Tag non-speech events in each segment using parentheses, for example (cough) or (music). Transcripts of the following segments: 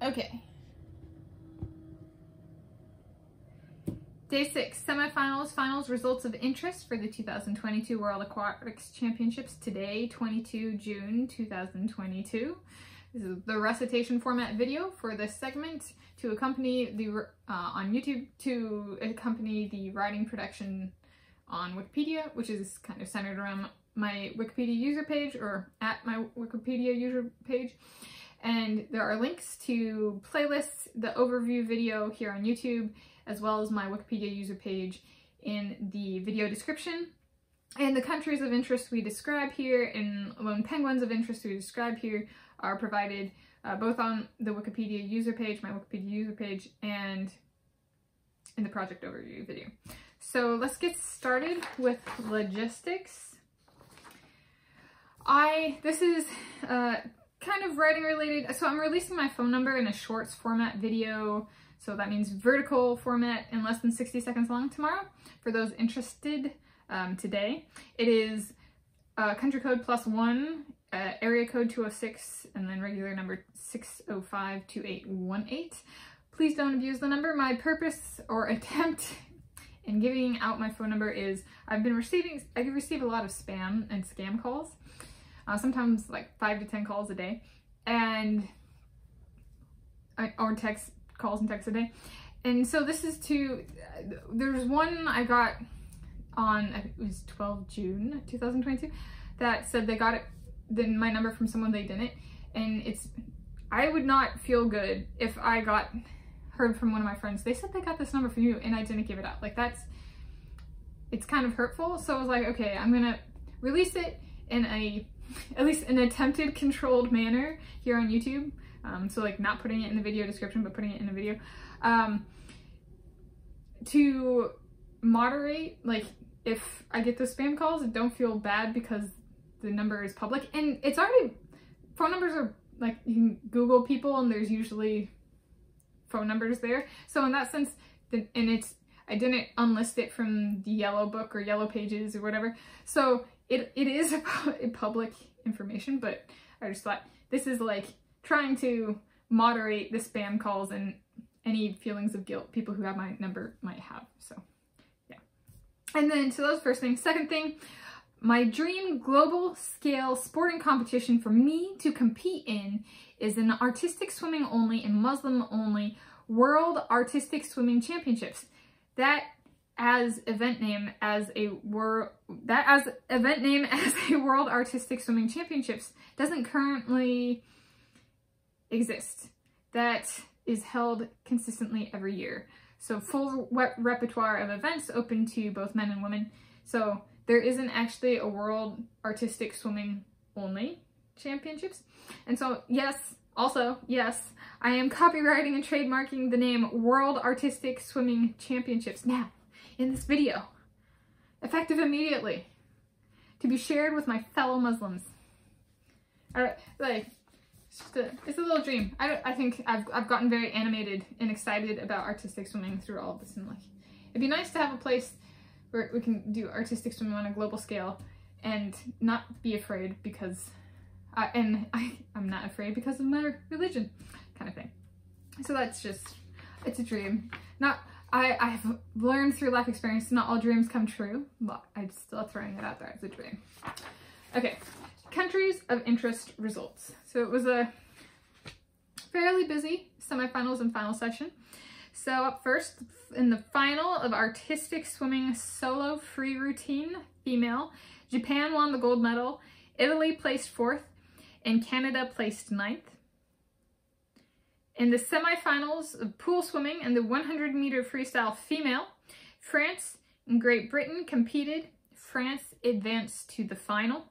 Okay. Day six, semifinals, finals, results of interest for the 2022 World Aquatics Championships today, 22 June 2022. This is the recitation format video for this segment to accompany the uh, on YouTube to accompany the writing production on Wikipedia, which is kind of centered around my Wikipedia user page or at my Wikipedia user page. And there are links to playlists, the overview video here on YouTube, as well as my Wikipedia user page in the video description. And the countries of interest we describe here and lone penguins of interest we describe here are provided uh, both on the Wikipedia user page, my Wikipedia user page, and in the project overview video. So let's get started with logistics. I, this is uh, kind of writing related, so I'm releasing my phone number in a shorts format video so that means vertical format and less than 60 seconds long tomorrow for those interested um, today. It is uh, country code plus one, uh, area code 206, and then regular number 6052818. Please don't abuse the number. My purpose or (laughs) attempt in giving out my phone number is I've been receiving, I receive a lot of spam and scam calls, uh, sometimes like five to 10 calls a day, and or text calls and texts a day. And so this is to, there's one I got on, it was 12 June 2022, that said they got it, then my number from someone they didn't. And it's, I would not feel good if I got heard from one of my friends, they said they got this number from you and I didn't give it up. Like that's, it's kind of hurtful. So I was like, okay, I'm gonna release it in a, at least an attempted controlled manner here on YouTube. Um, so like not putting it in the video description, but putting it in the video. Um, to moderate, like if I get those spam calls, don't feel bad because the number is public. And it's already, phone numbers are like, you can Google people and there's usually phone numbers there. So in that sense, and it's, I didn't unlist it from the yellow book or yellow pages or whatever. So it, it is (laughs) public information, but I just thought this is like trying to moderate the spam calls and any feelings of guilt people who have my number might have. So yeah. And then so those first things. Second thing, my dream global scale sporting competition for me to compete in is an artistic swimming only and Muslim only World Artistic Swimming Championships. That as event name as a world that as event name (laughs) as a World Artistic Swimming Championships doesn't currently exist. That is held consistently every year. So full repertoire of events open to both men and women. So there isn't actually a World Artistic Swimming only championships. And so yes, also, yes, I am copyrighting and trademarking the name World Artistic Swimming Championships now in this video, effective immediately, to be shared with my fellow Muslims. Uh, like, it's just a, it's a little dream. I, I think I've, I've gotten very animated and excited about artistic swimming through all of this and like, it'd be nice to have a place where we can do artistic swimming on a global scale and not be afraid because I, and I, I'm not afraid because of my religion kind of thing. So that's just, it's a dream. Not, I, I've learned through life experience, not all dreams come true, but I'm still throwing it out there as a dream. Okay, countries of interest results. So it was a fairly busy semifinals and final session. So up first, in the final of artistic swimming solo free routine, female, Japan won the gold medal, Italy placed fourth, and Canada placed ninth. In the semifinals of pool swimming and the 100 meter freestyle female, France and Great Britain competed. France advanced to the final.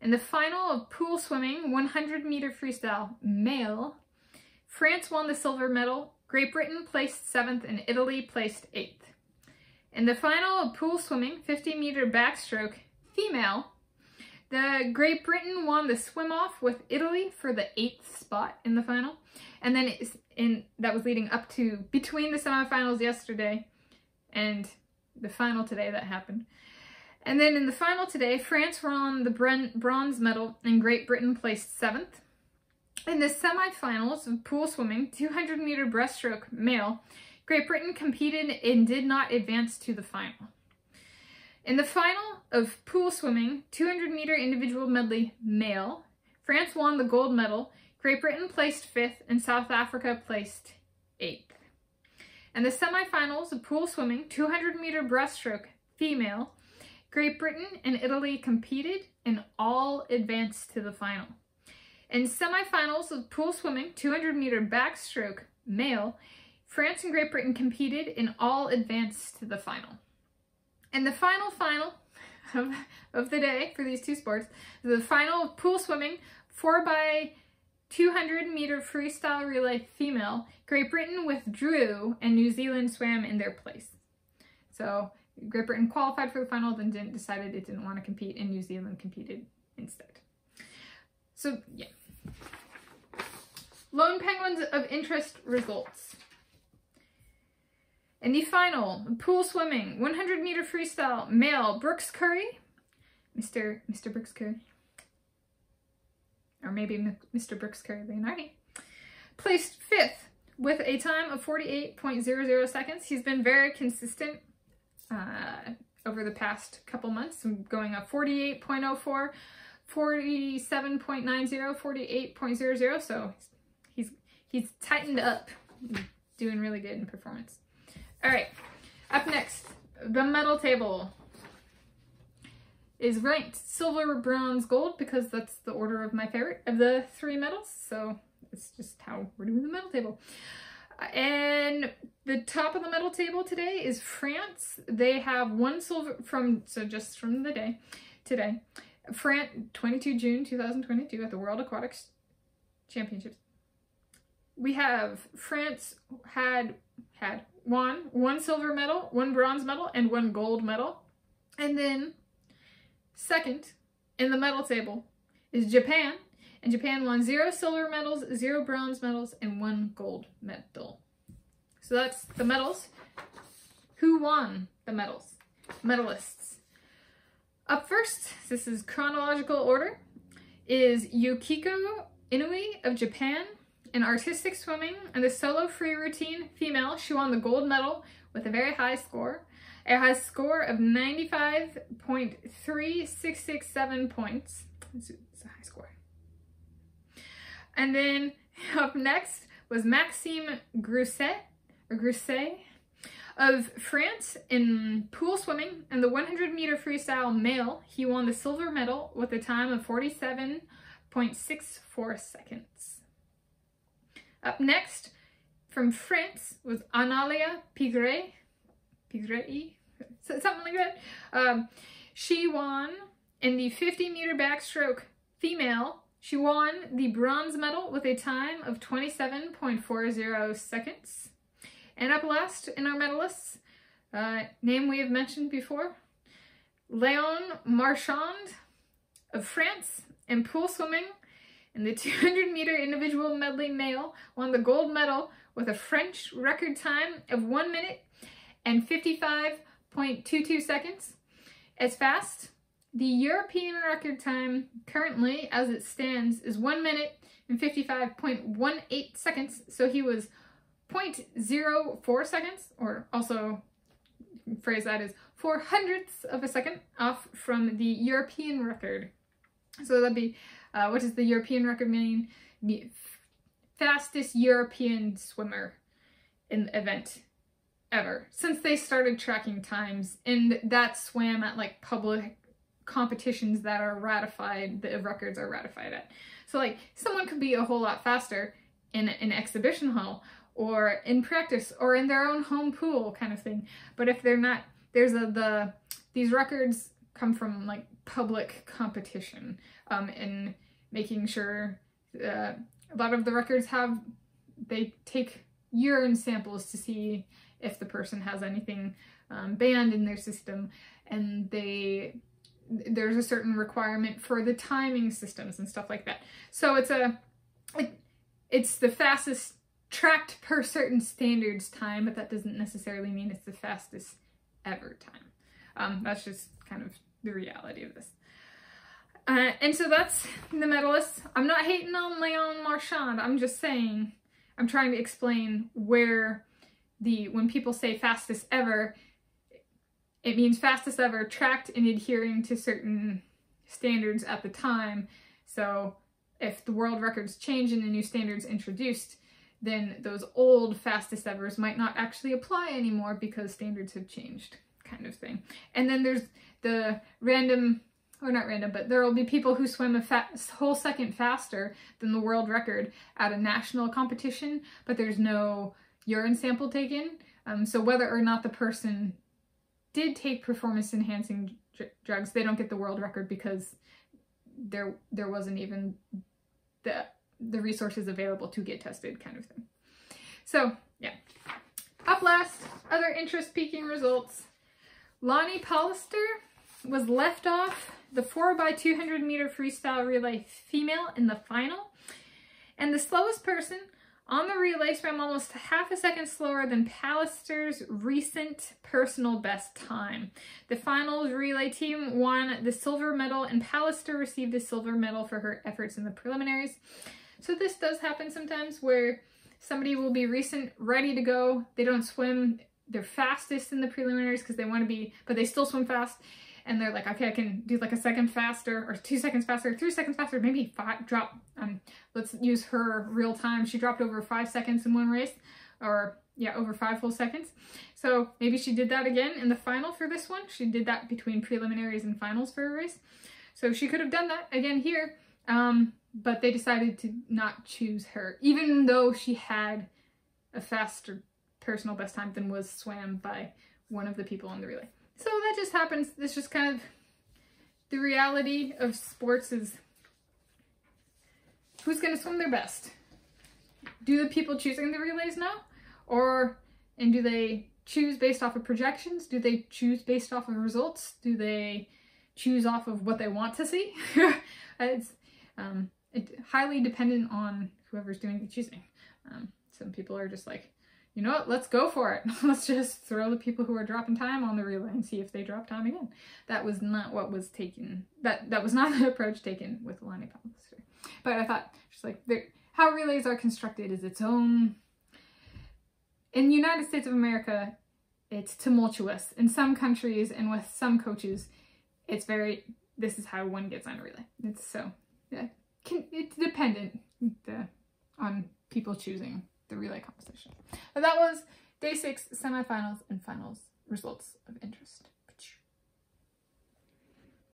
In the final of pool swimming, 100 meter freestyle male, France won the silver medal, Great Britain placed seventh, and Italy placed eighth. In the final of pool swimming, 50 meter backstroke female, the Great Britain won the swim off with Italy for the eighth spot in the final. And then in that was leading up to between the semifinals yesterday and the final today that happened. And then in the final today, France won the bronze medal and Great Britain placed seventh. In the semifinals of pool swimming, 200 meter breaststroke male, Great Britain competed and did not advance to the final. In the final of pool swimming, 200 meter individual medley male, France won the gold medal, Great Britain placed fifth, and South Africa placed eighth. In the semifinals of pool swimming, 200 meter breaststroke female, Great Britain and Italy competed and all advanced to the final. In semifinals of pool swimming, 200 meter backstroke male, France and Great Britain competed and all advanced to the final. And the final final of, of the day for these two sports, the final pool swimming, 4 by 200 meter freestyle relay female, Great Britain withdrew and New Zealand swam in their place. So Great Britain qualified for the final, then didn't decided it didn't want to compete, and New Zealand competed instead. So yeah. Lone Penguins of interest results. In the final, pool swimming, 100 meter freestyle, male, Brooks Curry, Mr. Mr. Brooks Curry, or maybe Mr. Brooks Curry Leonhardi, placed fifth with a time of 48.00 seconds. He's been very consistent uh, over the past couple months, going up 48.04, 47.90, 48.00, so he's, he's tightened up, doing really good in performance. All right, up next, the medal table is ranked silver, bronze, gold because that's the order of my favorite of the three medals. So it's just how we're doing the medal table. And the top of the medal table today is France. They have one silver from, so just from the day, today, France, 22 June 2022 at the World Aquatics Championships. We have France had, had won one silver medal, one bronze medal, and one gold medal. And then second in the medal table is Japan. And Japan won zero silver medals, zero bronze medals, and one gold medal. So that's the medals. Who won the medals? Medalists. Up first, this is chronological order, is Yukiko Inui of Japan in artistic swimming and the solo free routine female, she won the gold medal with a very high score. It has score of 95.3667 points. It's, a high score. And then (laughs) up next was Maxime Grousset, or Grousset of France in pool swimming and the 100 meter freestyle male. He won the silver medal with a time of 47.64 seconds. Up next, from France, was Analia Pigrée, Pigrée, something like that. Um, she won in the 50 meter backstroke female. She won the bronze medal with a time of 27.40 seconds. And up last in our medalists, uh, name we have mentioned before, Léon Marchand of France in pool swimming in the (laughs) 200 meter individual medley male won the gold medal with a French record time of 1 minute and 55.22 seconds. As fast, the European record time currently, as it stands, is 1 minute and 55.18 seconds. So he was 0.04 seconds, or also phrase that is 4 hundredths of a second off from the European record. So that'd be uh, what does the European record mean? Fastest European swimmer in the event ever since they started tracking times and that swam at like public competitions that are ratified the records are ratified at so like someone could be a whole lot faster in an exhibition hall or in practice or in their own home pool kind of thing but if they're not there's a the these records come from like public competition um and making sure uh, a lot of the records have, they take urine samples to see if the person has anything um, banned in their system and they there's a certain requirement for the timing systems and stuff like that. So it's a it, it's the fastest tracked per certain standards time, but that doesn't necessarily mean it's the fastest ever time. Um, that's just kind of the reality of this. Uh, and so that's the medalists. I'm not hating on Leon Marchand. I'm just saying, I'm trying to explain where the, when people say fastest ever, it means fastest ever tracked and adhering to certain standards at the time. So if the world records change and the new standard's introduced, then those old fastest evers might not actually apply anymore because standards have changed kind of thing. And then there's the random, or not random, but there will be people who swim a whole second faster than the world record at a national competition, but there's no urine sample taken. Um, so whether or not the person did take performance enhancing drugs, they don't get the world record because there there wasn't even the the resources available to get tested kind of thing. So yeah. Up last, other interest piquing results. Lani Pallister was left off the 4x200 meter freestyle relay female in the final. And the slowest person on the relay swam almost half a second slower than Pallister's recent personal best time. The finals relay team won the silver medal and Pallister received the silver medal for her efforts in the preliminaries. So this does happen sometimes where somebody will be recent, ready to go. They don't swim their fastest in the preliminaries because they want to be, but they still swim fast and they're like, okay, I can do like a second faster or two seconds faster, three seconds faster, maybe five, drop, um, let's use her real time. She dropped over five seconds in one race or yeah, over five full seconds. So maybe she did that again in the final for this one. She did that between preliminaries and finals for a race. So she could have done that again here, um, but they decided to not choose her, even though she had a faster personal best time than was swam by one of the people on the relay. So that just happens. It's just kind of the reality of sports is who's going to swim their best? Do the people choosing the relays know? Or, and do they choose based off of projections? Do they choose based off of results? Do they choose off of what they want to see? (laughs) it's um, it, highly dependent on whoever's doing the choosing. Um, some people are just like, you know what, let's go for it. (laughs) let's just throw the people who are dropping time on the relay and see if they drop time again. That was not what was taken, that, that was not (laughs) the approach taken with Lani Pallister. But I thought, just like, how relays are constructed is its own, in the United States of America, it's tumultuous. In some countries and with some coaches, it's very, this is how one gets on a relay. It's so, yeah, can, it's dependent the, on people choosing the relay competition. But that was day six, semifinals and finals results of interest.